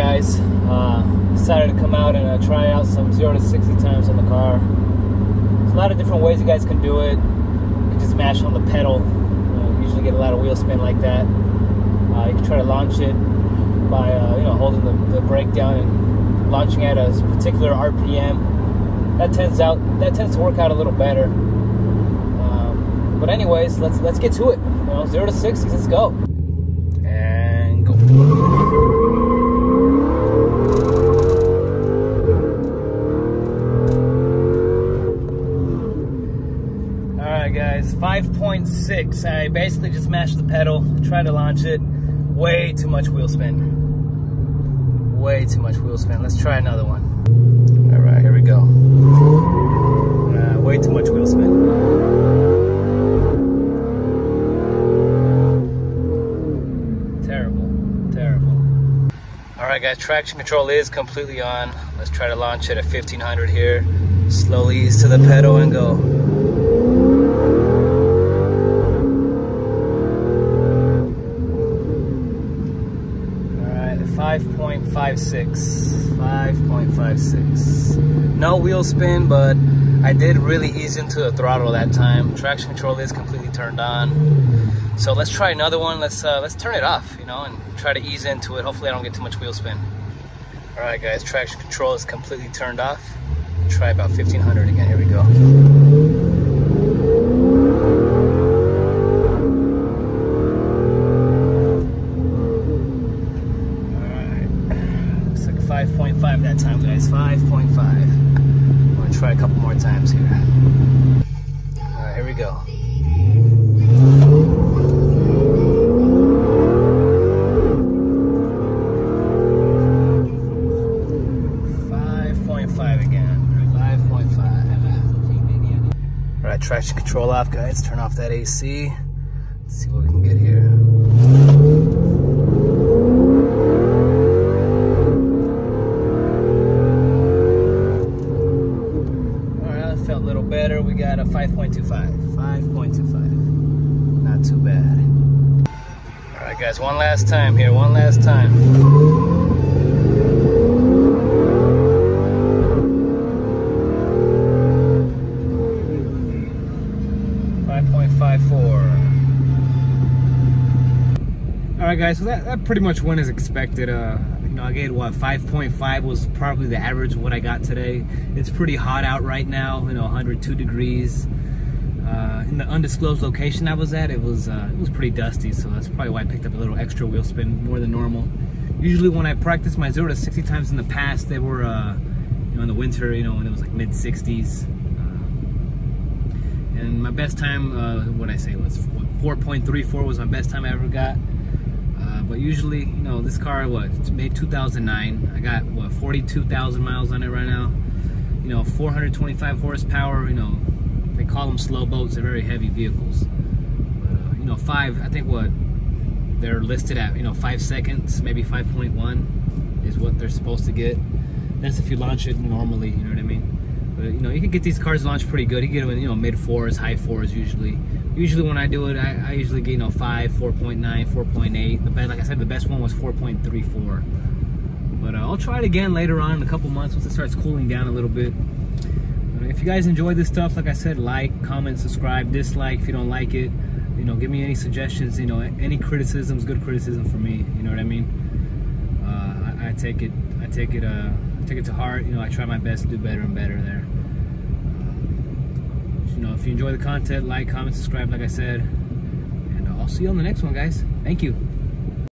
guys. Uh, decided to come out and uh, try out some 0 to 60 times on the car. There's a lot of different ways you guys can do it. You can just mash on the pedal. You usually get a lot of wheel spin like that. Uh, you can try to launch it by uh, you know holding the, the brake down and launching at a particular RPM. That tends out that tends to work out a little better. Um, but anyways, let's let's get to it. You know, zero to 60, let's go. And go. 5.6. I basically just mashed the pedal, tried to launch it. Way too much wheel spin. Way too much wheel spin. Let's try another one. Alright, here we go. Uh, way too much wheel spin. Terrible, terrible. Alright guys, traction control is completely on. Let's try to launch it at 1500 here. Slowly ease to the pedal and go. 5.56. 5.56. No wheel spin, but I did really ease into the throttle that time. Traction control is completely turned on. So let's try another one. Let's uh, let's turn it off, you know, and try to ease into it. Hopefully I don't get too much wheel spin. Alright guys, traction control is completely turned off. Try about 1500 again. Here we go. Looks like 5.5 that time, guys. 5.5. I'm gonna try a couple more times here. All right, here we go. Five point five again. Five point five. All right, traction control off, guys. Turn off that AC. Let's see what we can get here. We got a 5.25. 5.25. Not too bad. All right, guys, one last time here. One last time. Guys. So that, that pretty much went as expected. Uh, you know, I get what 5.5 was probably the average of what I got today. It's pretty hot out right now. You know, 102 degrees. Uh, in the undisclosed location I was at, it was uh, it was pretty dusty, so that's probably why I picked up a little extra wheel spin more than normal. Usually, when I practice my zero to 60 times in the past, they were uh, you know in the winter, you know when it was like mid 60s. and my best time, uh, what I say was 4.34 was my best time I ever got. But usually, you know, this car, what, it's made 2009. I got, what, 42,000 miles on it right now. You know, 425 horsepower, you know, they call them slow boats. They're very heavy vehicles. Uh, you know, five, I think what, they're listed at, you know, five seconds, maybe 5.1 is what they're supposed to get. That's if you launch it normally, you know what I mean? But, you know, you can get these cars launched pretty good. You get them in, you know, mid fours, high fours usually. Usually when I do it, I, I usually get, you know, 5, 4.9, 4.8. The best, like I said, the best one was 4.34. But uh, I'll try it again later on in a couple months once it starts cooling down a little bit. If you guys enjoy this stuff, like I said, like, comment, subscribe, dislike if you don't like it. You know, give me any suggestions, you know, any criticisms, good criticism for me, you know what I mean? Uh, I, I take it, I take it, uh, I take it to heart, you know, I try my best to do better and better there. If you enjoy the content, like, comment, subscribe, like I said. And I'll see you on the next one, guys. Thank you.